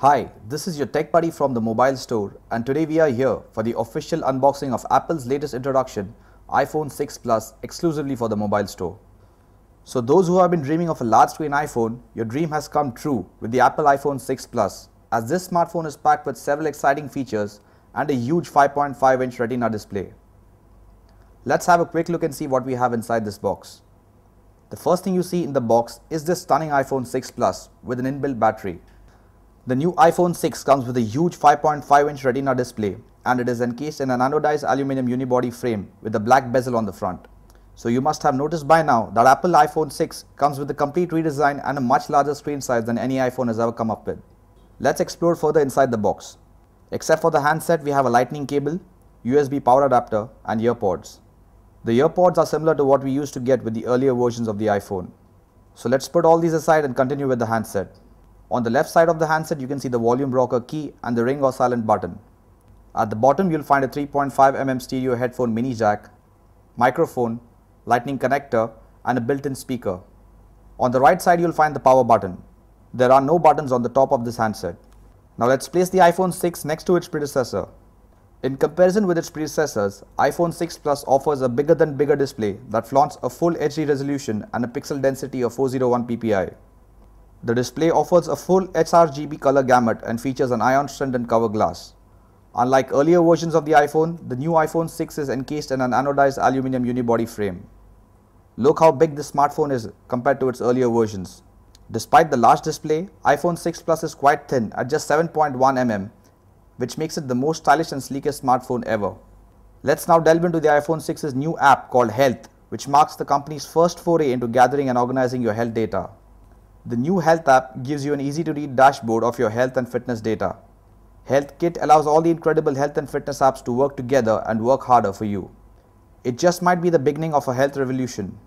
Hi, this is your tech buddy from the mobile store and today we are here for the official unboxing of Apple's latest introduction, iPhone 6 Plus exclusively for the mobile store. So those who have been dreaming of a large screen iPhone, your dream has come true with the Apple iPhone 6 Plus as this smartphone is packed with several exciting features and a huge 5.5 inch retina display. Let's have a quick look and see what we have inside this box. The first thing you see in the box is this stunning iPhone 6 Plus with an inbuilt battery. The new iPhone 6 comes with a huge 5.5 inch retina display and it is encased in an anodized aluminum unibody frame with a black bezel on the front. So you must have noticed by now that Apple iPhone 6 comes with a complete redesign and a much larger screen size than any iPhone has ever come up with. Let's explore further inside the box. Except for the handset, we have a lightning cable, USB power adapter and earpods. The earpods are similar to what we used to get with the earlier versions of the iPhone. So let's put all these aside and continue with the handset. On the left side of the handset, you can see the volume rocker key and the ring or silent button. At the bottom, you'll find a 3.5mm stereo headphone mini jack, microphone, lightning connector, and a built-in speaker. On the right side, you'll find the power button. There are no buttons on the top of this handset. Now let's place the iPhone 6 next to its predecessor. In comparison with its predecessors, iPhone 6 Plus offers a bigger than bigger display that flaunts a full HD resolution and a pixel density of 401 ppi. The display offers a full sRGB color gamut and features an ion strengthened cover glass. Unlike earlier versions of the iPhone, the new iPhone 6 is encased in an anodized aluminum unibody frame. Look how big this smartphone is compared to its earlier versions. Despite the large display, iPhone 6 Plus is quite thin at just 7.1 mm, which makes it the most stylish and sleekest smartphone ever. Let's now delve into the iPhone 6's new app called Health, which marks the company's first foray into gathering and organizing your health data. The new Health app gives you an easy to read dashboard of your health and fitness data. Health Kit allows all the incredible health and fitness apps to work together and work harder for you. It just might be the beginning of a health revolution.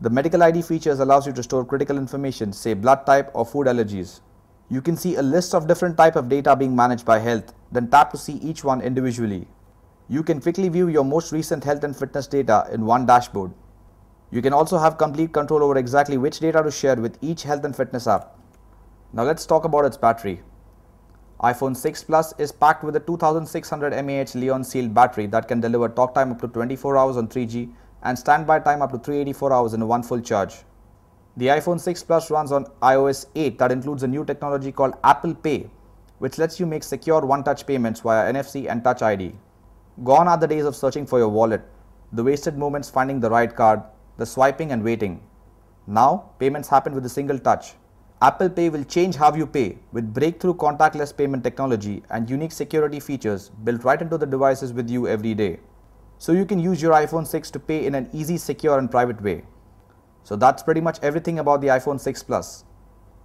The medical ID features allows you to store critical information, say blood type or food allergies. You can see a list of different type of data being managed by Health, then tap to see each one individually. You can quickly view your most recent health and fitness data in one dashboard. You can also have complete control over exactly which data to share with each health and fitness app. Now let's talk about its battery. iPhone 6 Plus is packed with a 2600 mAh Li-ion sealed battery that can deliver talk time up to 24 hours on 3G and standby time up to 384 hours in one full charge. The iPhone 6 Plus runs on iOS 8 that includes a new technology called Apple Pay, which lets you make secure one-touch payments via NFC and Touch ID. Gone are the days of searching for your wallet, the wasted moments finding the right card, the swiping and waiting. Now, payments happen with a single touch. Apple Pay will change how you pay with breakthrough contactless payment technology and unique security features built right into the devices with you every day. So you can use your iPhone 6 to pay in an easy, secure and private way. So that's pretty much everything about the iPhone 6 Plus.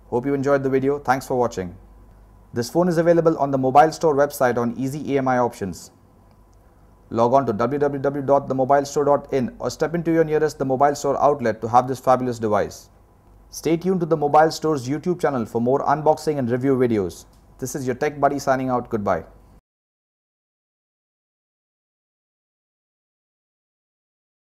Hope you enjoyed the video. Thanks for watching. This phone is available on the mobile store website on easy EMI options. Log on to www.themobilestore.in or step into your nearest The Mobile Store outlet to have this fabulous device. Stay tuned to The Mobile Store's YouTube channel for more unboxing and review videos. This is your tech buddy signing out. Goodbye.